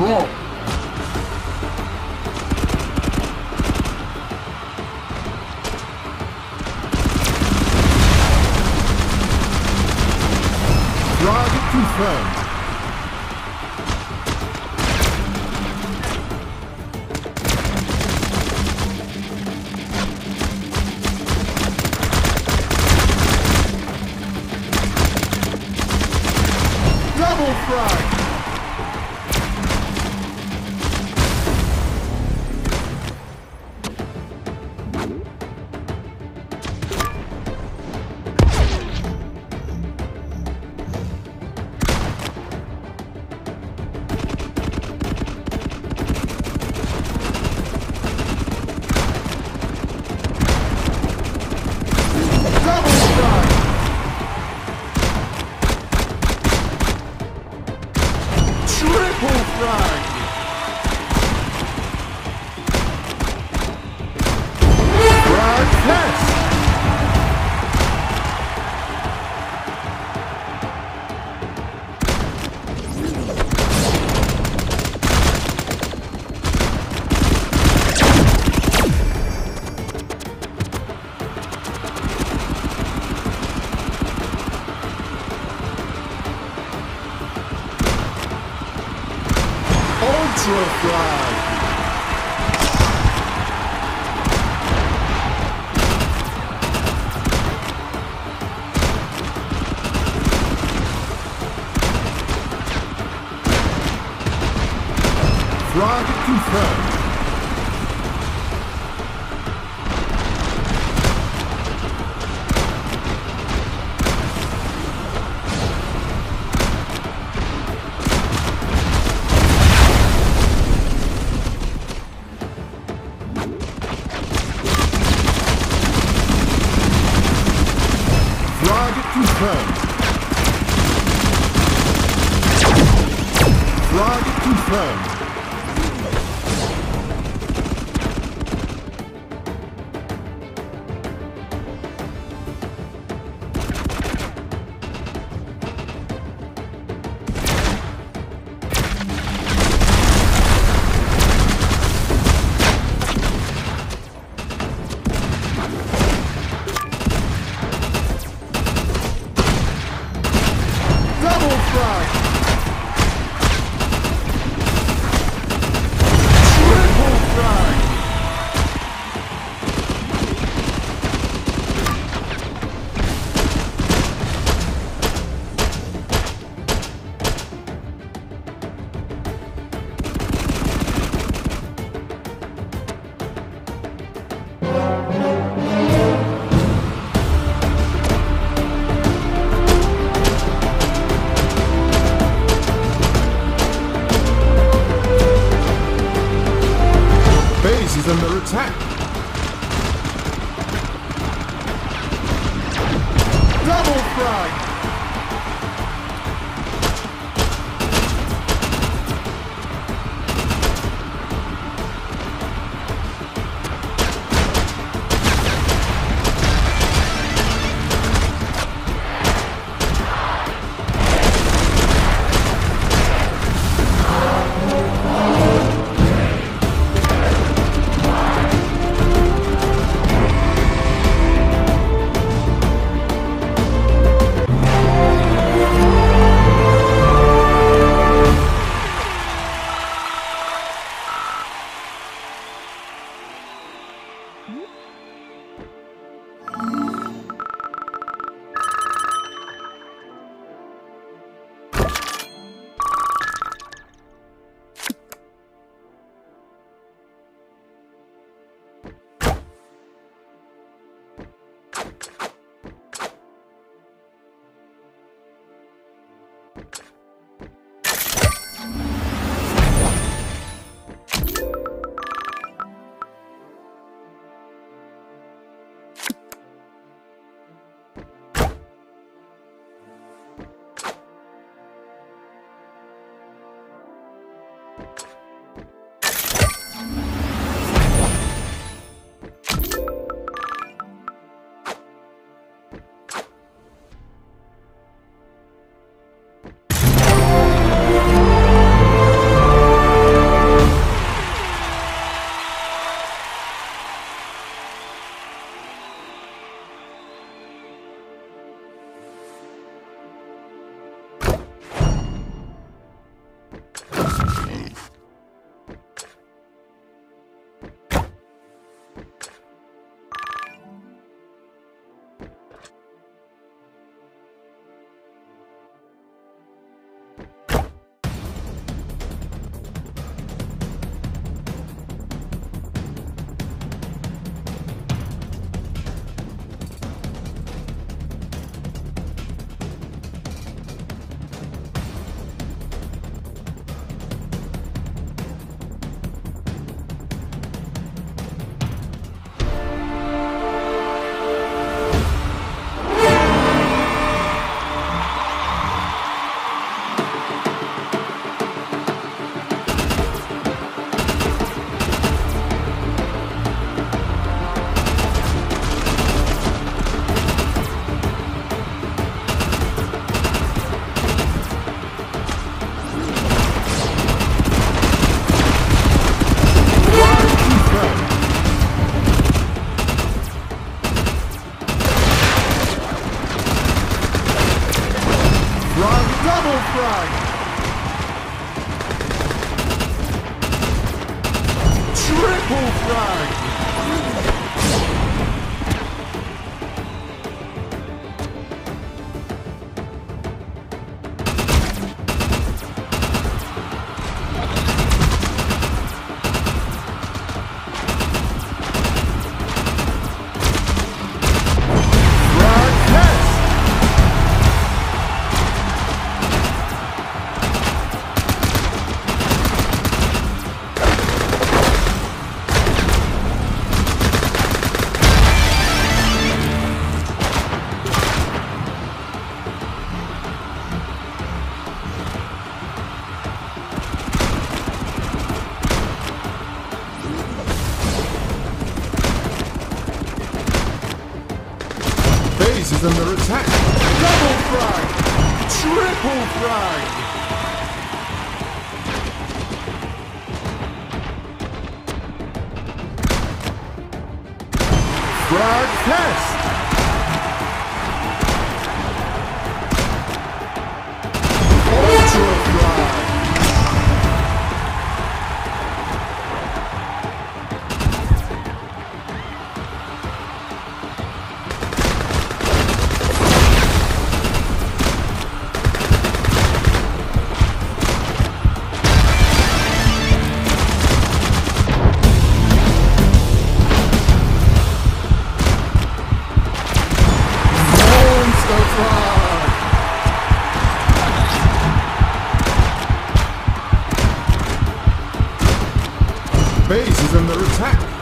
不用 Triple Frag confirmed. Frag confirmed. Under attack. Double frag! Frag! Triple frag! Base is under attack. Double frag! Triple frag! Frag test! Attack.